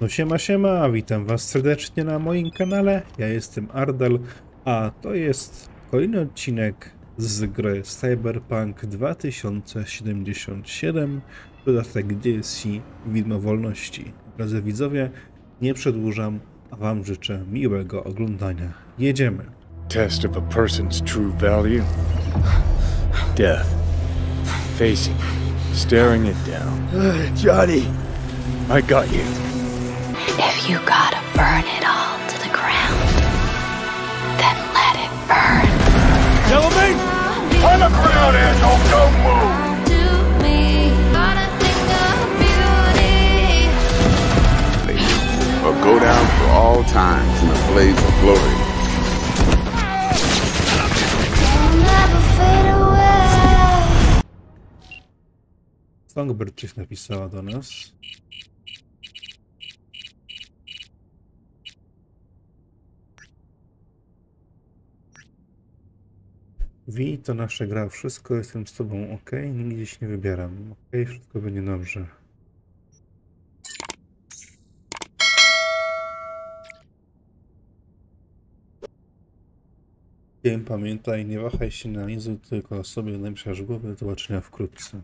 No siema siema, witam was serdecznie na moim kanale. Ja jestem Ardal, a to jest kolejny odcinek z gry Cyberpunk 2077, dodatek DLC Widmo Wolności. Drodzy widzowie, nie przedłużam, a wam życzę miłego oglądania. Jedziemy. Test of a person's true value. Death. Facing staring it down. Johnny, I got you. If you gotta burn it all to the ground, then let it burn. Gentlemen, on the ground and don't, don't move. To me, gotta think of beauty. or go down for all times in a blaze of glory. Never fade away. Songbird coś napisała do nas. Wi, to nasza gra, wszystko, jestem z tobą ok, nigdzie się nie wybieram. Ok, wszystko będzie dobrze. Wiem, pamiętaj, nie wahaj się na nizu, tylko sobie napiszesz głowę, do zobaczenia wkrótce.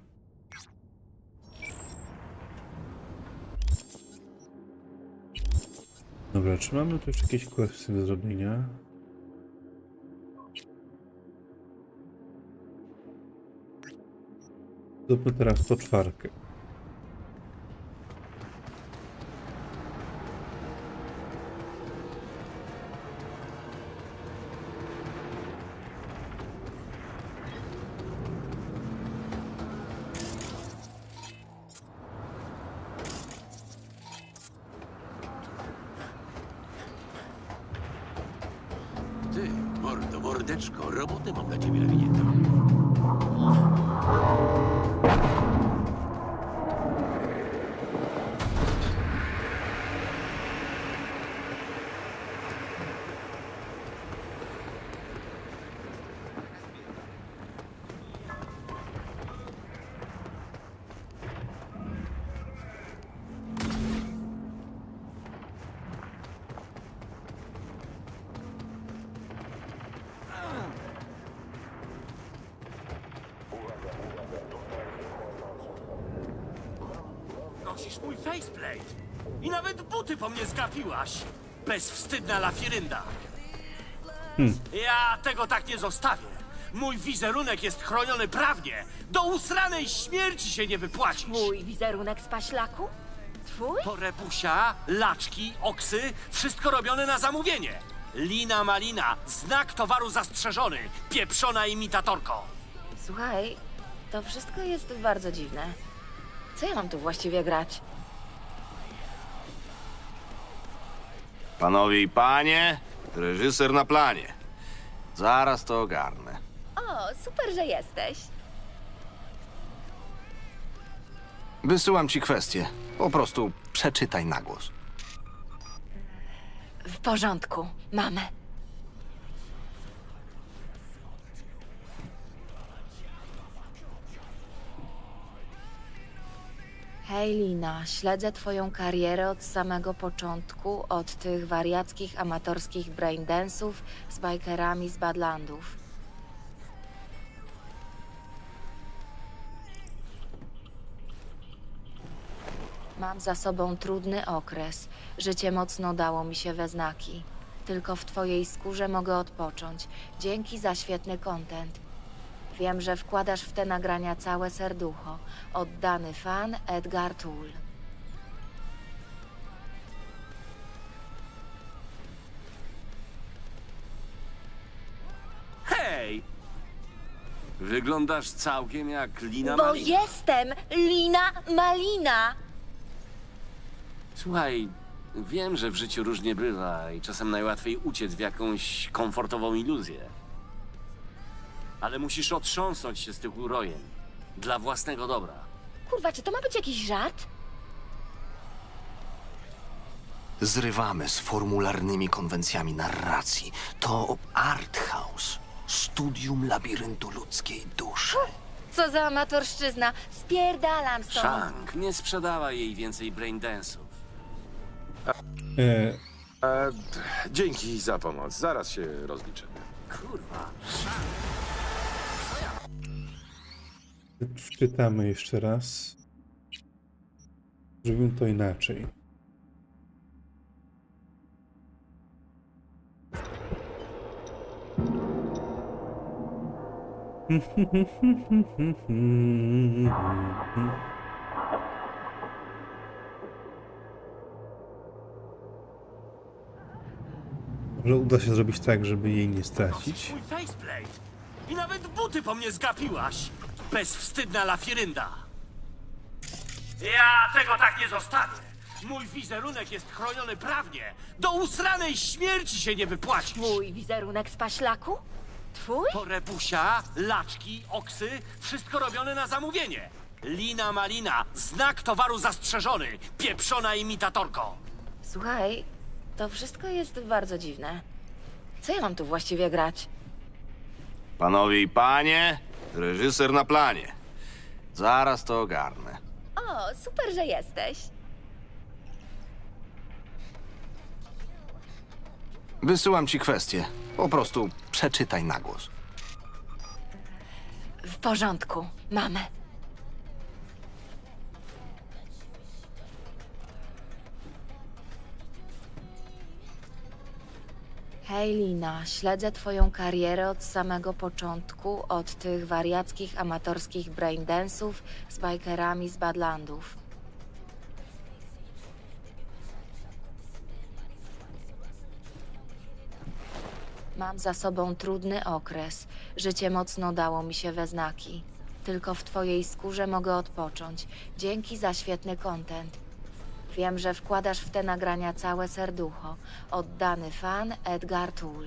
Dobra, czy mamy tu jeszcze jakieś questy do zrobienia? Zróbmy teraz poczwarkę. Ty, mordo, mordeczko, robotę mam dla ciebie nawiniętą. you Bezwstydna lafirynda. Ja tego tak nie zostawię. Mój wizerunek jest chroniony prawnie. Do usranej śmierci się nie wypłacisz. Mój wizerunek z paślaku? Twój? To rebusia, laczki, oksy, wszystko robione na zamówienie. Lina malina, znak towaru zastrzeżony, pieprzona imitatorko. Słuchaj, to wszystko jest bardzo dziwne. Co ja mam tu właściwie grać? Panowie i panie, reżyser na planie. Zaraz to ogarnę. O, super, że jesteś. Wysyłam ci kwestię. Po prostu przeczytaj na głos. W porządku, mamy. Hej Lina, śledzę twoją karierę od samego początku, od tych wariackich amatorskich braindensów z bajkerami z Badlandów. Mam za sobą trudny okres. Życie mocno dało mi się we znaki. Tylko w twojej skórze mogę odpocząć. Dzięki za świetny content. Wiem, że wkładasz w te nagrania całe serducho. Oddany fan Edgar Tool. Hej! Wyglądasz całkiem jak Lina Bo Malina. jestem Lina Malina! Słuchaj, wiem, że w życiu różnie bywa i czasem najłatwiej uciec w jakąś komfortową iluzję. Ale musisz otrząsnąć się z tych urojeń. Dla własnego dobra. Kurwa, czy to ma być jakiś żart? Zrywamy z formularnymi konwencjami narracji. To art house. Studium labiryntu ludzkiej duszy. Co za amatorszczyzna. Spierdalam stąd. Shank, nie sprzedawaj jej więcej braindance'ów. E, E, dzięki za pomoc. Zaraz się rozliczymy. Kurwa. Wczytamy jeszcze raz. Zrobimy to inaczej. Może uda się zrobić tak, żeby jej nie stracić. I nawet buty po mnie zgapiłaś. Bezwstydna lafirynda. Ja tego tak nie zostawię. Mój wizerunek jest chroniony prawnie. Do usranej śmierci się nie wypłaci. Mój wizerunek z paślaku? Twój? To repusia, laczki, oksy, wszystko robione na zamówienie. Lina malina, znak towaru zastrzeżony, pieprzona imitatorko. Słuchaj, to wszystko jest bardzo dziwne. Co ja mam tu właściwie grać? Panowie i panie, reżyser na planie. Zaraz to ogarnę. O, super, że jesteś. Wysyłam ci kwestię. Po prostu przeczytaj na głos. W porządku, mamy. Hej Lina, śledzę twoją karierę od samego początku, od tych wariackich amatorskich braindance'ów z bikerami z Badlandów. Mam za sobą trudny okres. Życie mocno dało mi się we znaki. Tylko w twojej skórze mogę odpocząć. Dzięki za świetny content. Wiem, że wkładasz w te nagrania całe serducho. Oddany fan Edgar Tool.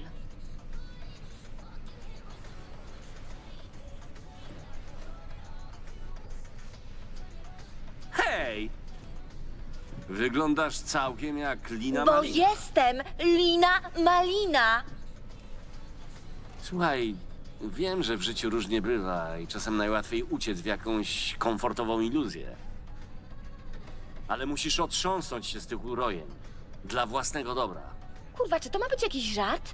Hej! Wyglądasz całkiem jak Lina Bo Malina. jestem Lina Malina! Słuchaj, wiem, że w życiu różnie bywa i czasem najłatwiej uciec w jakąś komfortową iluzję. Ale musisz otrząsnąć się z tych urojen. Dla własnego dobra. Kurwa, czy to ma być jakiś żart?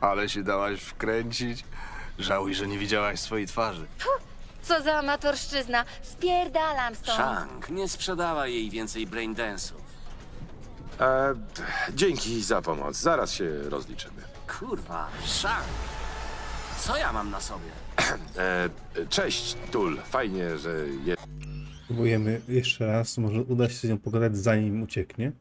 Ale się dałaś wkręcić. Żałuj, że nie widziałaś swojej twarzy. Co za amatorszczyzna! Spierdalam stąd! Shank, nie sprzedawaj jej więcej braindance'ów. E, dzięki za pomoc. Zaraz się rozliczymy. Kurwa, Shank! Co ja mam na sobie? E, cześć, Tul. Fajnie, że je... Próbujemy jeszcze raz, może uda się z nią pogadać zanim ucieknie.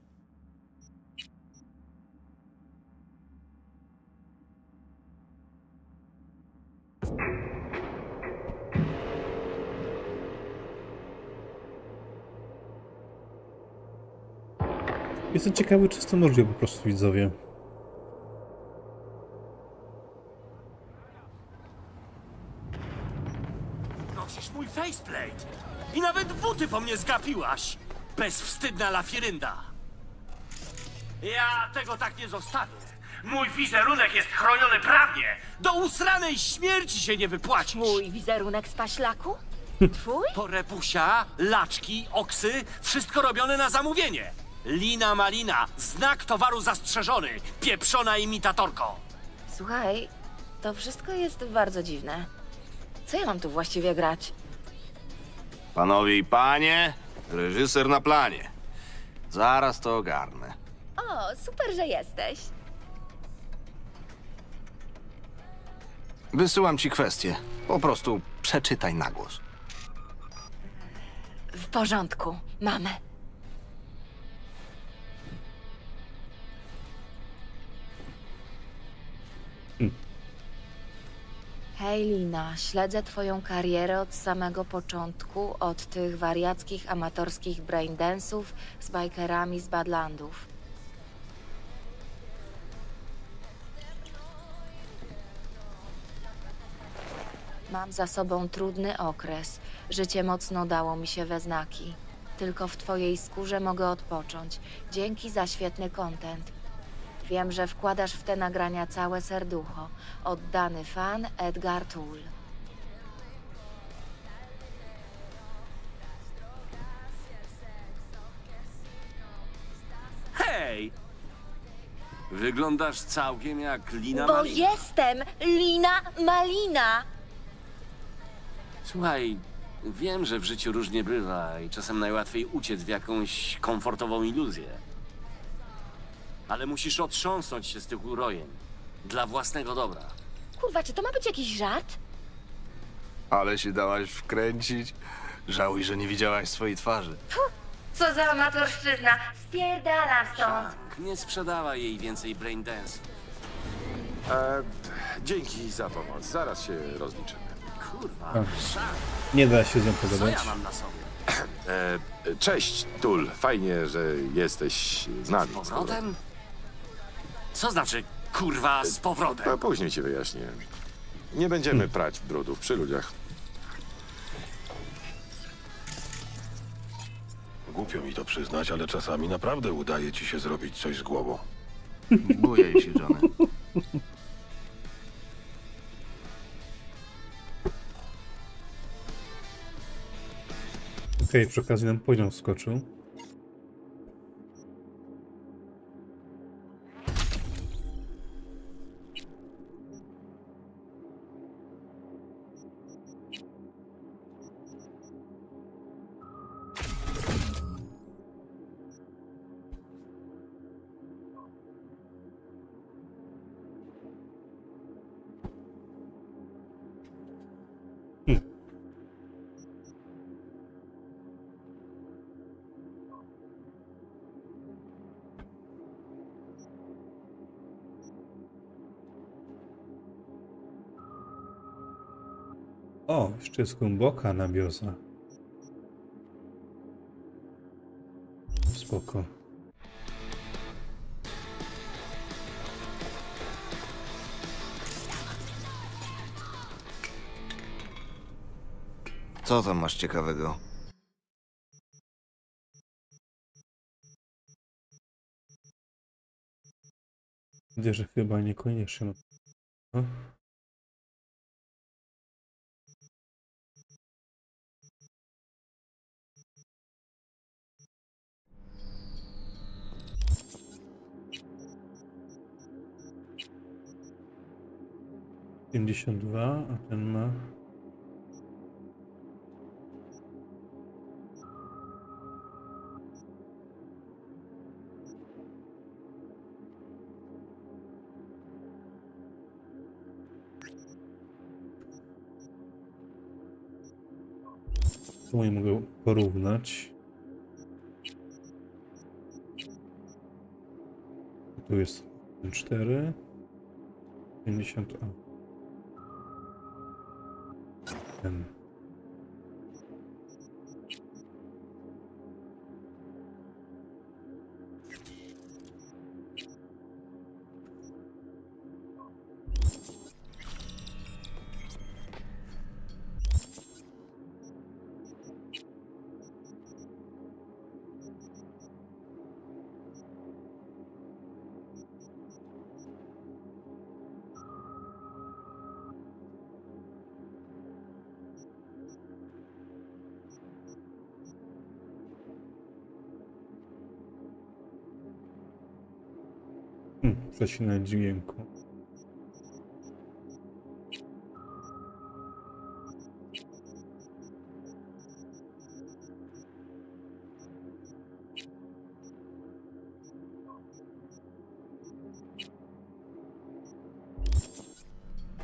Jestem ciekawy, czy jest to możliwe po prostu widzowie. Nosisz mój faceplate. I nawet buty po mnie zgapiłaś. Bezwstydna lafirynda. Ja tego tak nie zostawię. Mój wizerunek jest chroniony prawnie. Do usranej śmierci się nie wypłaci. Mój wizerunek z paślaku? Twój? To repusia, laczki, oksy, wszystko robione na zamówienie. Lina malina, znak towaru zastrzeżony, pieprzona imitatorko. Słuchaj, to wszystko jest bardzo dziwne. Co ja mam tu właściwie grać? Panowie i panie, reżyser na planie. Zaraz to ogarnę. O, super, że jesteś. Wysyłam ci kwestię. Po prostu przeczytaj na głos. W porządku, mamy. Hej Lina, śledzę twoją karierę od samego początku, od tych wariackich amatorskich braindance'ów z bikerami z Badlandów. Mam za sobą trudny okres. Życie mocno dało mi się we znaki. Tylko w twojej skórze mogę odpocząć. Dzięki za świetny content. Wiem, że wkładasz w te nagrania całe serducho. Oddany fan Edgar Tool. Hej, wyglądasz całkiem jak Lina Bo Malina. jestem Lina Malina! Słuchaj, wiem, że w życiu różnie bywa i czasem najłatwiej uciec w jakąś komfortową iluzję. Ale musisz otrząsnąć się z tych urojeń. Dla własnego dobra. Kurwa, czy to ma być jakiś żart? Ale się dałaś wkręcić. Żałuj, że nie widziałaś swojej twarzy. Co za amatorszczyzna! Spierdalam stąd! Tak, nie sprzedawaj jej więcej braindance. E, dzięki za pomoc. Zaraz się rozliczymy. Kurwa, szak, Nie da się z nią co pogadać. ja mam na sobie? E, cześć, Tul. Fajnie, że jesteś z nami. Z powrotem? Co znaczy, kurwa, z powrotem? A później ci wyjaśnię. Nie będziemy prać brudów przy ludziach. Głupio mi to przyznać, ale czasami naprawdę udaje ci się zrobić coś z głową. Bujaj się, Johnny. Okej, przy okazji nam poziom skoczył. O, jeszcze jest głęboka nabioza. Spoko. Co tam masz ciekawego? Widzę, że chyba niekoniecznie. No. Pięćdziesiąt dwa, a ten ma. Tu nie mogę porównać. Tu jest 4, 50, a. Ten. Hmm, zasilanie dźwięku.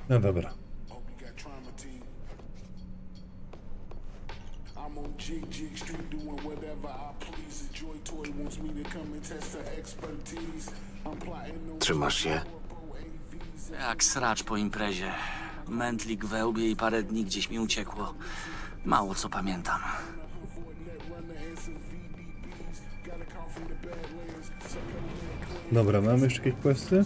No dobra. Trzymasz się? Jak sracz po imprezie. Mętlik we łbie i parę dni gdzieś mi uciekło. Mało co pamiętam. Dobra, mamy jeszcze jakieś questy?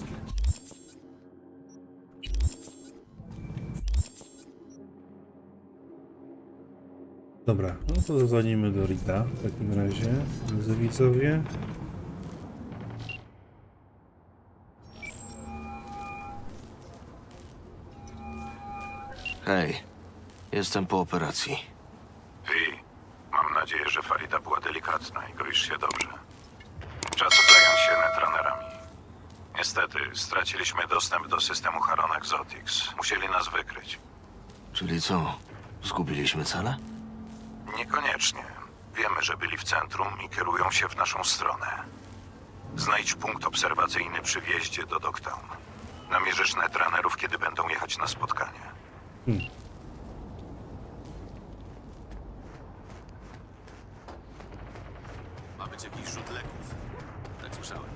Dobra, no to zadzwonimy do Rita w takim razie, drodzy widzowie. Hej, jestem po operacji. Wi, mam nadzieję, że Farida była delikatna i goisz się dobrze. Czasem zająć się straciliśmy dostęp do systemu Haron Exotics. Musieli nas wykryć. Czyli co? Zgubiliśmy cele? Niekoniecznie. Wiemy, że byli w centrum i kierują się w naszą stronę. Znajdź punkt obserwacyjny przy wjeździe do Dogtown. Namierzysz netrunnerów, kiedy będą jechać na spotkanie. Ma być jakiś rzut leków. Tak słyszałem.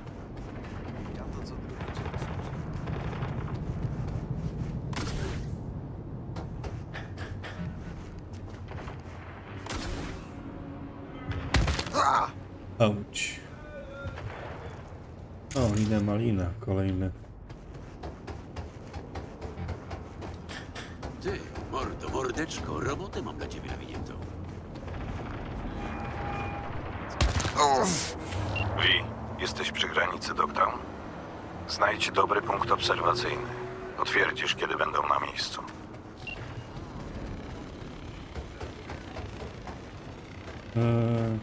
Auć. O, linę malina, kolejny. Mordeczko, robotę mam dla ciebie nawiniętą. Wi, jesteś przy granicy Dogtown. Znajdź dobry punkt obserwacyjny. Potwierdzisz, kiedy będą na miejscu. Eee,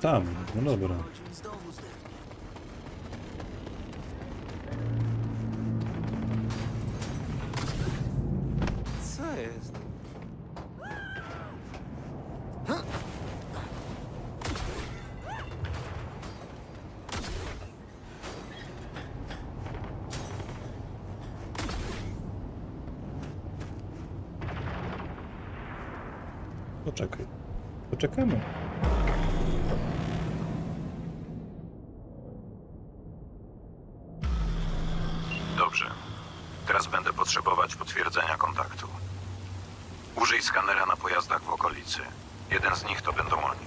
tam, no dobra. Co jest? Poczekaj. Poczekamy. Dobrze. Teraz będę potrzebować potwierdzenia kontaktu. Użyj skanera na pojazdach w okolicy. Jeden z nich to będą oni.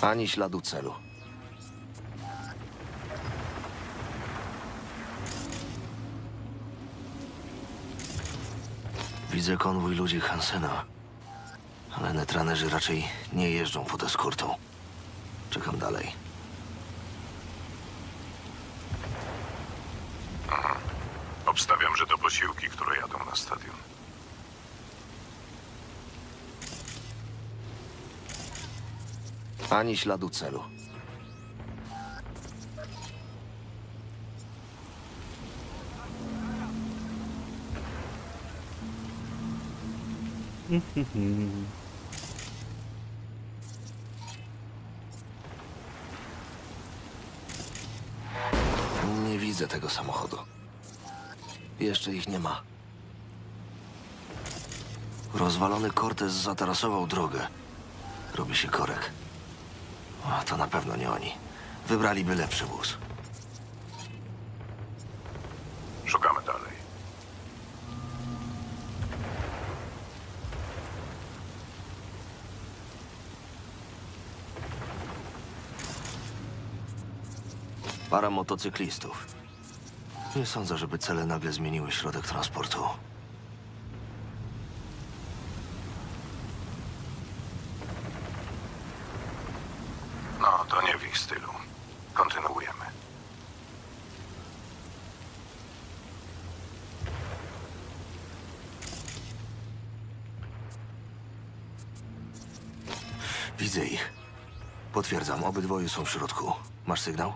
Ani śladu celu. Widzę konwój ludzi Hansena. Ale netranerzy raczej nie jeżdżą pod eskortą. Czekam dalej. Obstawiam, że to posiłki, które jadą na stadion. Ani śladu celu. Nie widzę tego samochodu. Jeszcze ich nie ma. Rozwalony Cortez zatarasował drogę. Robi się korek. A to na pewno nie oni. Wybraliby lepszy wóz. Szukamy dalej. Para motocyklistów. Nie sądzę, żeby cele nagle zmieniły środek transportu. No, to nie w ich stylu. Kontynuujemy. Widzę ich. Potwierdzam, obydwoje są w środku. Masz sygnał?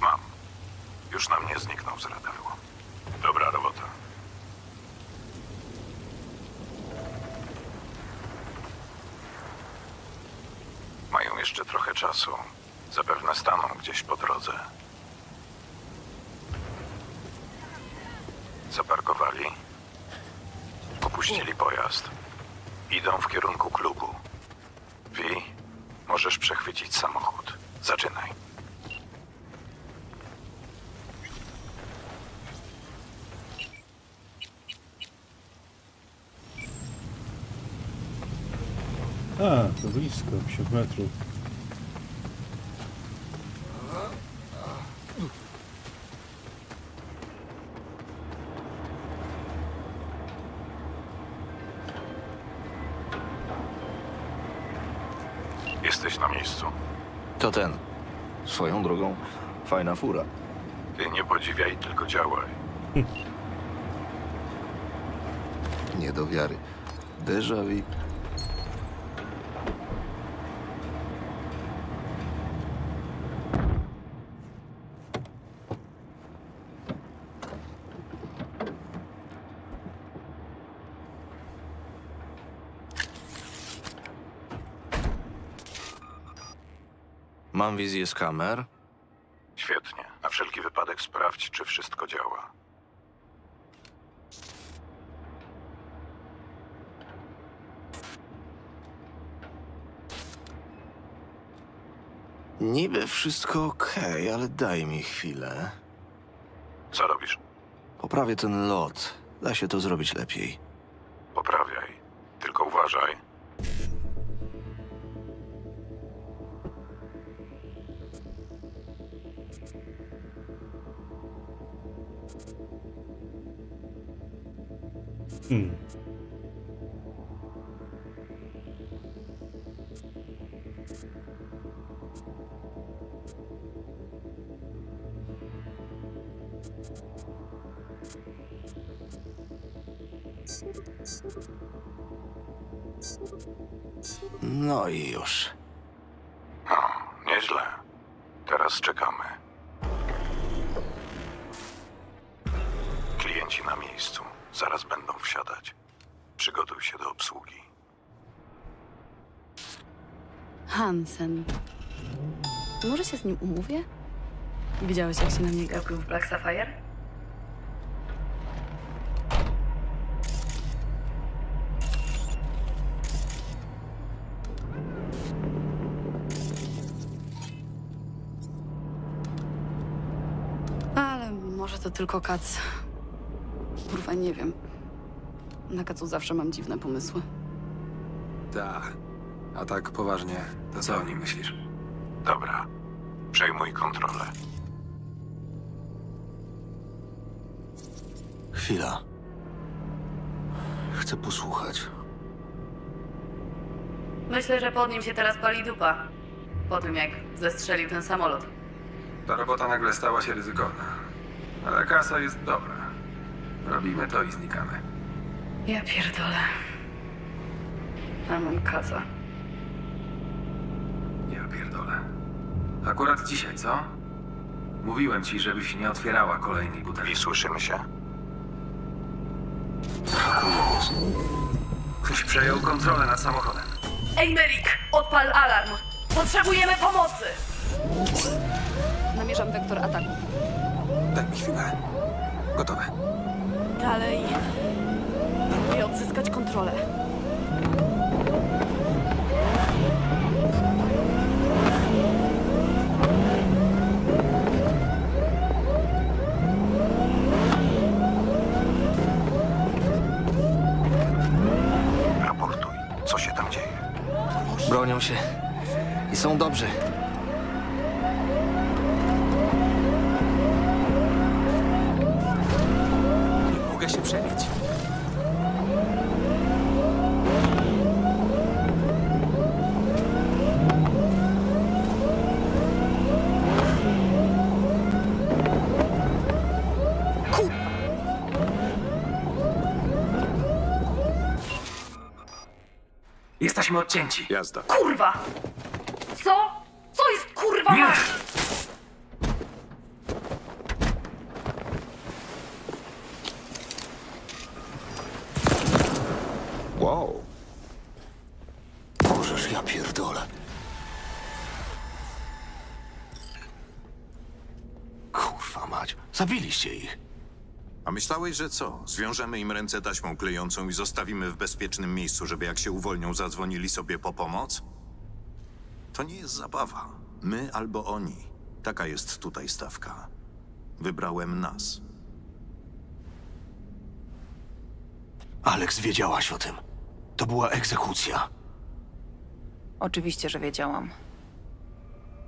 Mam. Już nam nie zniknął z radaru. Dobra robota. Mają jeszcze trochę czasu. Zapewne staną gdzieś po drodze. Zaparkowali. Opuścili pojazd. Idą w kierunku klubu. Wi, możesz przechwycić samochód. Zaczynaj. A, to blisko, 50 metrów. Jesteś na miejscu. To ten. Swoją drogą, fajna fura. Ty nie podziwiaj, tylko działaj. Nie do wiary. Déjà vu. Mam wizję z kamer. Świetnie. Na wszelki wypadek sprawdź, czy wszystko działa. Niby wszystko okej, ale daj mi chwilę. Co robisz? Poprawię ten lot. Da się to zrobić lepiej. Hmm. No i już. Hansen. Może się z nim umówię? Widziałeś, jak się na mnie gapił w Black Sapphire? Ale może to tylko kac. Kurwa, nie wiem. Na kacu zawsze mam dziwne pomysły. Tak. A tak poważnie, to co o nim myślisz? Dobra. Przejmuj kontrolę. Chwila. Chcę posłuchać. Myślę, że pod nim się teraz pali dupa. Po tym, jak zestrzelił ten samolot. Ta robota nagle stała się ryzykowna. Ale kasa jest dobra. Robimy to i znikamy. Ja pierdolę. A mam kaca. Ja pierdolę. Akurat dzisiaj, co? Mówiłem ci, żebyś nie otwierała kolejnej butelki. I słyszymy się? Ktoś przejął kontrolę nad samochodem. Ej, Merik, odpal alarm! Potrzebujemy pomocy! Namierzam wektor ataku. Daj mi chwilę. Gotowe. Dalej. Próbuję odzyskać kontrolę. Raportuj. Co się tam dzieje? Bronią się. I są dobrzy. Nie mogę się przebić. Jesteśmy odcięci. Jazda. Kurwa! Co? Co jest kurwa mać? Wow. Możesz, ja pierdolę. Kurwa mać. Zabiliście ich. A myślałeś, że co? Zwiążemy im ręce taśmą klejącą i zostawimy w bezpiecznym miejscu, żeby jak się uwolnią, zadzwonili sobie po pomoc? To nie jest zabawa. My albo oni. Taka jest tutaj stawka. Wybrałem nas. Alex, wiedziałaś o tym. To była egzekucja. Oczywiście, że wiedziałam.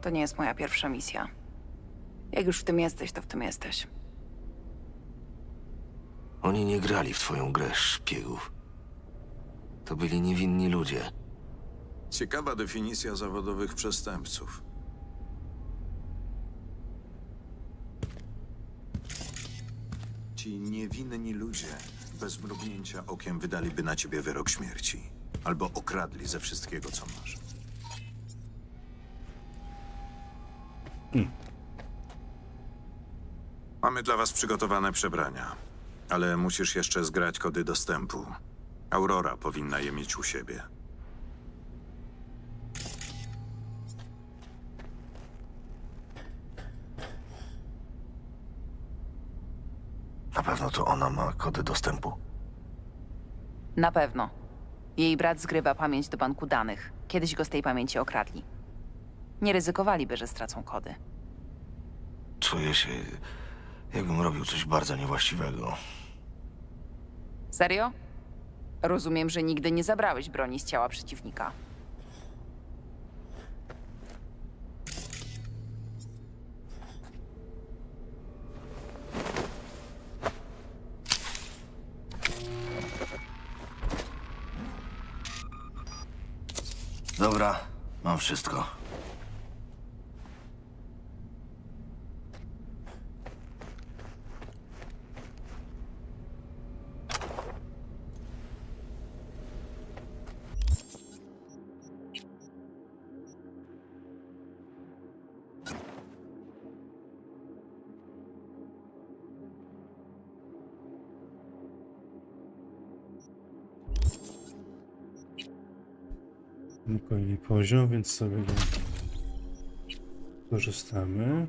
To nie jest moja pierwsza misja. Jak już w tym jesteś, to w tym jesteś. Oni nie grali w twoją grę szpiegów. To byli niewinni ludzie. Ciekawa definicja zawodowych przestępców. Ci niewinni ludzie bez mrugnięcia okiem wydaliby na ciebie wyrok śmierci. Albo okradli ze wszystkiego, co masz. Hmm. Mamy dla was przygotowane przebrania, ale musisz jeszcze zgrać kody dostępu. Aurora powinna je mieć u siebie. Na pewno to ona ma kody dostępu. Na pewno. Jej brat zgrywa pamięć do banku danych. Kiedyś go z tej pamięci okradli. Nie ryzykowaliby, że stracą kody. Czuję się, jakbym robił coś bardzo niewłaściwego. Serio? Rozumiem, że nigdy nie zabrałeś broni z ciała przeciwnika. Dobra, mam wszystko. Poziom, więc sobie korzystamy.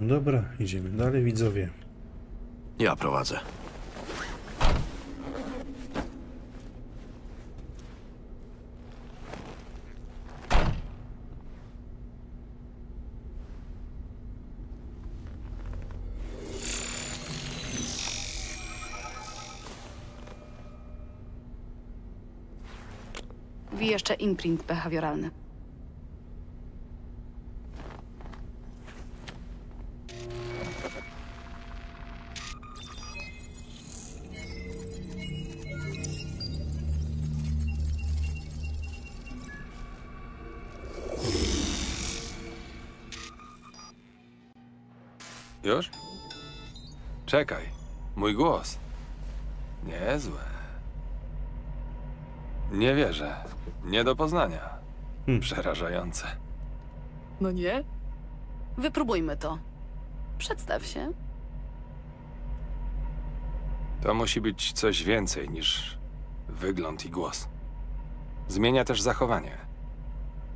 Dobra, idziemy dalej, widzowie. Ja prowadzę. Wi jeszcze imprint behawioralny. Czekaj. Mój głos. Niezłe. Nie wierzę. Nie do poznania. Przerażające. No nie? Wypróbujmy to. Przedstaw się. To musi być coś więcej niż wygląd i głos. Zmienia też zachowanie.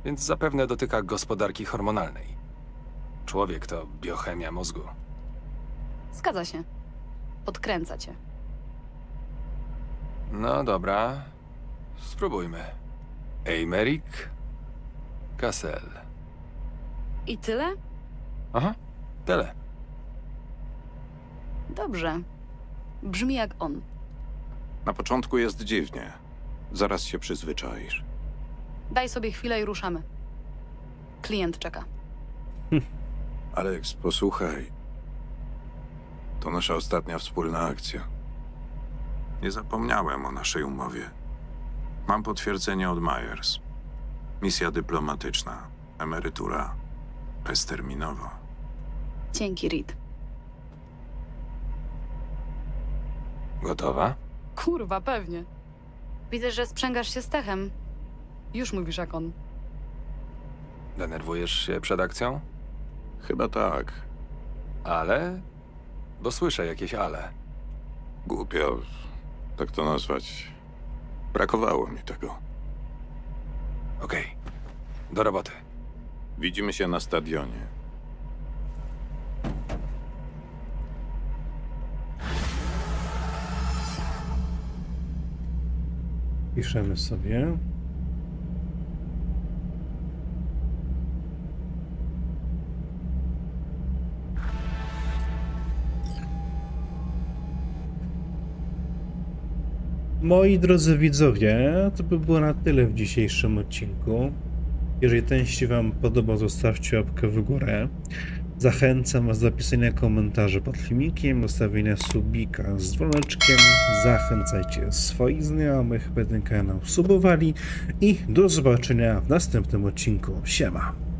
Więc zapewne dotyka gospodarki hormonalnej. Człowiek to biochemia mózgu. Zgadza się. Podkręca cię. No dobra. Spróbujmy. Eimerick Cassel. I tyle? Aha, tyle. Dobrze. Brzmi jak on. Na początku jest dziwnie. Zaraz się przyzwyczaisz. Daj sobie chwilę i ruszamy. Klient czeka. Alex, posłuchaj. To nasza ostatnia wspólna akcja. Nie zapomniałem o naszej umowie. Mam potwierdzenie od Myers. Misja dyplomatyczna, emerytura bezterminowa. Dzięki, Reed. Gotowa? Kurwa, pewnie. Widzę, że sprzęgasz się z Techem. Już mówisz jak on. Denerwujesz się przed akcją? Chyba tak. Ale? Bo słyszę jakieś ale. Głupio tak to nazwać. Brakowało mi tego. Okej. Do roboty. Widzimy się na stadionie. Zapiszemy sobie. Moi drodzy widzowie, to by było na tyle w dzisiejszym odcinku. Jeżeli ten się Wam podobał, zostawcie łapkę w górę. Zachęcam Was do pisania komentarzy pod filmikiem, zostawienia subika z dzwoneczkiem. Zachęcajcie swoich znajomych, by ten kanał subowali i do zobaczenia w następnym odcinku. Siema!